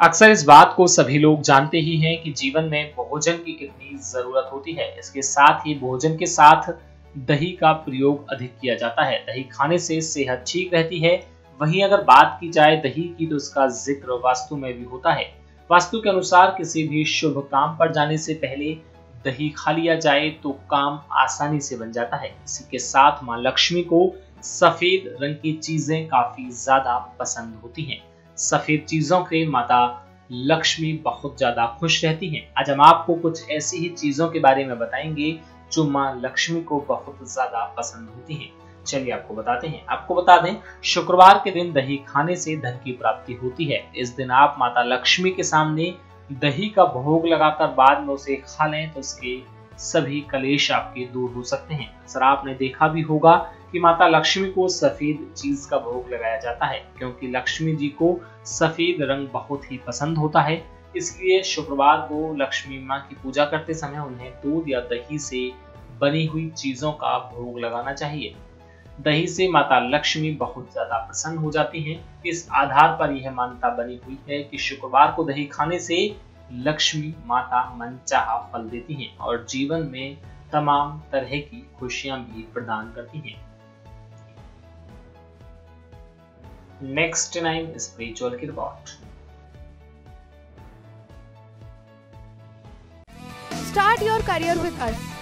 अक्सर इस बात को सभी लोग जानते ही हैं कि जीवन में भोजन की कितनी ज़रूरत होती है। इसके साथ ही भोजन के साथ दही का प्रयोग अधिक किया जाता है। दही खाने से सेहत ठीक रहती है। वहीं अगर बात की जाए दही की तो इसका ज़िक्र वास्तु में भी होता है। वास्तु के अनुसार किसी भी शुभ काम पर जाने से पहले दही खा लिया जाए तो काम आसानी से बन जाता है। इसी के साथ माँ लक्ष्मी को सफ़ेद रंग की चीज़ें काफ़ी ज़्यादा पसंद होती हैं। सफ़ेद चीज़ों के माता लक्ष्मी बहुत ज़्यादा खुश रहती हैं। आज हम आपको कुछ ऐसी ही चीज़ों के बारे में बताएँगे जो माँ लक्ष्मी को बहुत ज़्यादा पसंद होती हैं। चलिए आपको बताते हैं। आपको बता दें, शुक्रवार के दिन दही खाने से धन की प्राप्ति होती है। इस दिन आप माता लक्ष्मी के सामने दही का भोग लगाकर बाद में उसे खा लें तो उसके सभी कलेश आपके दूर हो सकते हैं। सर, आपने देखा भी होगा कि माता लक्ष्मी को सफ़ेद चीज़ का भोग लगाया जाता है, क्योंकि लक्ष्मी जी को सफ़ेद रंग बहुत ही पसंद होता है। इसलिए शुक्रवार को लक्ष्मी माँ की पूजा करते समय उन्हें दूध या दही से बनी हुई चीज़ों का भोग लगाना चाहिए। दही से माता लक्ष्मी बहुत ज़्यादा प्रसन्न हो जाती हैं। इस आधार पर यह मान्यता बनी हुई है कि शुक्रवार को दही खाने से लक्ष्मी माता मनचाहा फल देती हैं और जीवन में तमाम तरह की खुशियाँ भी प्रदान करती हैं नेक्स्ट नाइन स्पिरिचुअल की report start your career with us.